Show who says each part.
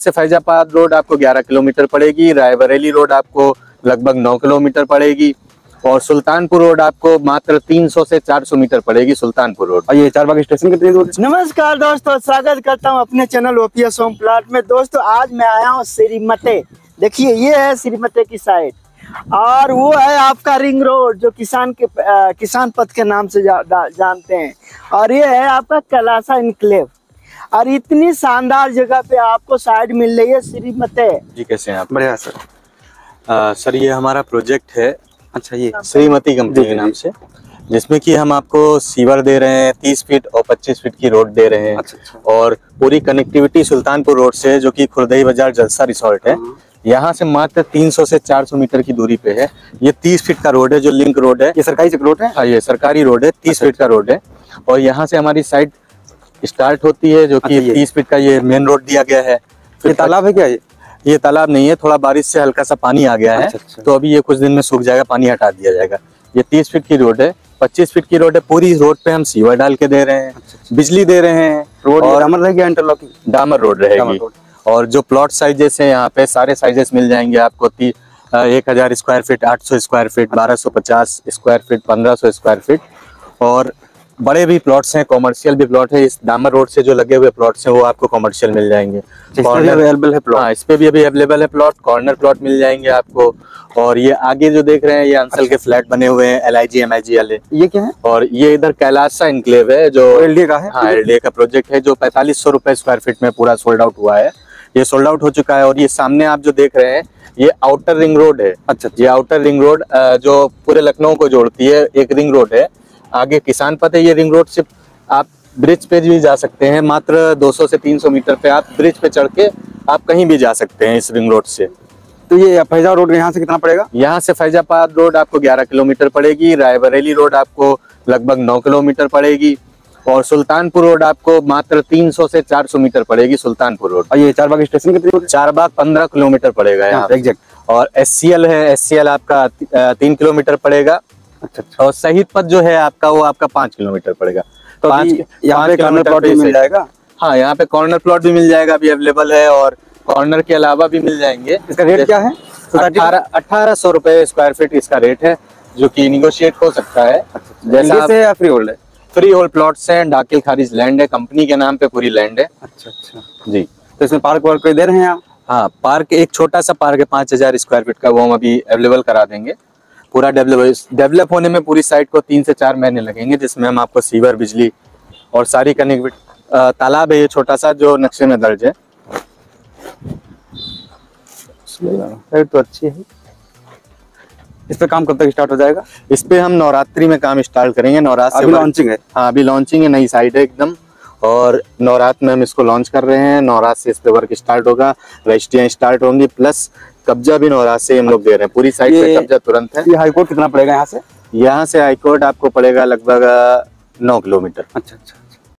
Speaker 1: से फैजाबाद रोड आपको 11 किलोमीटर पड़ेगी रायबरेली रोड आपको लगभग 9 किलोमीटर पड़ेगी और सुल्तानपुर रोड आपको मात्र 300 से 400 मीटर पड़ेगी सुल्तानपुर रोड।
Speaker 2: और ये चारबाग स्टेशन कितनी दूर।
Speaker 3: नमस्कार दोस्तों स्वागत करता हूँ अपने चैनल ओपीएस होम प्लाट में। दोस्तों आज मैं आया हूँ श्रीमते। देखिए ये है श्रीमते की साइड और वो है आपका रिंग रोड जो किसान के अ, किसान पथ के नाम से जा, जा, जानते हैं। और ये है आपका कलासा इनक्लेव और इतनी शानदार जगह पे आपको साइड मिल रही है श्रीमते।
Speaker 1: जी कैसे हैं आप?
Speaker 2: बढ़िया सर।
Speaker 1: आ, सर ये हमारा प्रोजेक्ट है।
Speaker 2: अच्छा ये
Speaker 1: श्रीमती कंपनी के नाम से जिसमें कि हम आपको सीवर दे रहे हैं 30 फीट और 25 फीट की रोड दे रहे हैं।
Speaker 2: अच्छा अच्छा।
Speaker 1: और पूरी कनेक्टिविटी सुल्तानपुर रोड से जो कि खुरदई बाज़ार जलसा रिसोर्ट है।
Speaker 2: हाँ।
Speaker 1: यहाँ से मात्र 300 से 400 मीटर की दूरी पे है। ये 30 फीट का रोड है जो लिंक रोड है।
Speaker 2: ये सरकारी रोड है?
Speaker 1: हाँ ये सरकारी रोड है 30
Speaker 2: अच्छा,
Speaker 1: फीट का रोड है। और यहाँ से हमारी साइड स्टार्ट होती है जो कि
Speaker 2: अच्छा।
Speaker 1: 30 फीट का ये मेन रोड दिया गया है।
Speaker 2: ये तालाब है क्या ये?
Speaker 1: ये तालाब नहीं है थोड़ा बारिश से हल्का सा पानी आ गया है
Speaker 2: अच्छा, अच्छा।
Speaker 1: तो अभी ये कुछ दिन में सूख जाएगा पानी हटा दिया जाएगा। ये तीस फीट की रोड है पच्चीस फीट की रोड है पूरी रोड पे हम सीवर डाल के दे रहे हैं
Speaker 2: अच्छा,
Speaker 1: बिजली दे रहे हैं
Speaker 2: रोड
Speaker 1: और
Speaker 2: डामर रह गया इंटरलॉकिंग
Speaker 1: डामर रोड रहेगी। और जो प्लॉट साइजेस है यहाँ पे सारे साइजेस मिल जाएँगे आपको एक हज़ार स्क्वायर फीट आठ सौ स्क्वायर फीट बारह सौ पचास स्क्वायर फीट पंद्रह सौ स्क्वायर फीट और बड़े भी प्लॉट्स हैं कॉमर्शियल भी प्लॉट है इस डामर रोड से जो लगे हुए प्लॉट्स हैं वो आपको कॉमर्शियल मिल जाएँगे। Corner-
Speaker 2: अवेलेबल है प्लॉट
Speaker 1: हाँ इस पे भी अभी अवेलेबल है प्लॉट कॉर्नर प्लॉट मिल जाएँगे आपको। और ये आगे जो देख रहे हैं ये अंसल के फ्लैट बने हुए हैं एल आई जी एम आई जी वाले।
Speaker 2: ये क्या है?
Speaker 1: और ये इधर कैलासा इनक्लेव है जो
Speaker 2: एलडीए का है?
Speaker 1: हाँ एलडीए का प्रोजेक्ट है जो पैंतालीस सौ रुपए स्क्वायर फीट में पूरा सोल्ड आउट हुआ है। ये सोल्ड आउट हो चुका है और ये सामने आप जो देख रहे हैं ये आउटर रिंग रोड है।
Speaker 2: अच्छा अच्छा।
Speaker 1: ये आउटर रिंग रोड जो पूरे लखनऊ को जोड़ती है एक रिंग रोड है। आगे किसान पथ है ये रिंग रोड से आप ब्रिज पे भी जा सकते हैं मात्र 200 से 300 मीटर पे आप ब्रिज पे चढ़ के आप कहीं भी जा सकते हैं इस रिंग रोड से।
Speaker 2: तो ये फैजा रोड यहाँ से कितना पड़ेगा?
Speaker 1: यहाँ से फैजाबाद रोड आपको 11 किलोमीटर पड़ेगी रायबरेली रोड आपको लगभग 9 किलोमीटर पड़ेगी और सुल्तानपुर रोड आपको मात्र 300 से 400 मीटर पड़ेगी सुल्तानपुर रोड।
Speaker 2: और ये चारबाग स्टेशन कितनी दूर
Speaker 1: चार बाग पंद्रह किलोमीटर पड़ेगा यहाँ।
Speaker 2: है एग्जैक्ट
Speaker 1: और एससीएल है एससीएल आपका तीन किलोमीटर पड़ेगा।
Speaker 2: अच्छा अच्छा।
Speaker 1: और शहीद पथ जो है आपका वो आपका पाँच किलोमीटर पड़ेगा।
Speaker 2: तो
Speaker 1: पाँच
Speaker 2: यहाँ पे कॉर्नर प्लॉट भी मिल जाएगा?
Speaker 1: हाँ यहाँ पे कॉर्नर प्लॉट भी मिल जाएगा अभी अवेलेबल है और कॉर्नर के अलावा भी मिल जाएँगे।
Speaker 2: इसका रेट क्या है?
Speaker 1: अठारह अठारह सौ रुपए स्क्वायर फीट इसका रेट है जो कि निगोशिएट हो सकता है।
Speaker 2: जैसा
Speaker 1: जैसा
Speaker 2: या फ्री होल्ड है?
Speaker 1: फ्री होल्ड प्लॉट्स हैं दाखिल खारिज लैंड है कंपनी के नाम पे पूरी लैंड है।
Speaker 2: अच्छा अच्छा।
Speaker 1: जी।
Speaker 2: तो इसमें पार्क वार्क दे रहे हैं आप?
Speaker 1: हाँ पार्क एक छोटा सा पार्क है पाँच हज़ार स्क्वायर फीट का वो हम अभी अवेलेबल करा देंगे। पूरा डेवलप डेवलप होने में पूरी साइट को तीन से चार महीने लगेंगे जिसमें हम आपको सीवर बिजली और सारी कनेक्टिविटी तालाब है ये छोटा सा जो नक्शे में दर्ज है। तो अच्छी है।
Speaker 2: इस पे काम कब तक स्टार्ट हो जाएगा?
Speaker 1: इस पे हम नवरात्रि में काम स्टार्ट करेंगे नवरात्र
Speaker 2: अभी लॉन्चिंग है।
Speaker 1: हाँ अभी लॉन्चिंग है नई साइट है एकदम। और नवरात में हम इसको लॉन्च कर रहे हैं। नवरात से इस पे वर्क स्टार्ट होगा। रजिस्ट्रियाँ स्टार्ट होंगी प्लस कब्जा भी नवरात से हम लोग दे रहे हैं। पूरी साइड पे कब्जा तुरंत है।
Speaker 2: ये हाईकोर्ट कितना पड़ेगा यहाँ से?
Speaker 1: यहाँ से हाईकोर्ट आपको पड़ेगा लगभग नौ किलोमीटर।
Speaker 2: अच्छा अच्छा।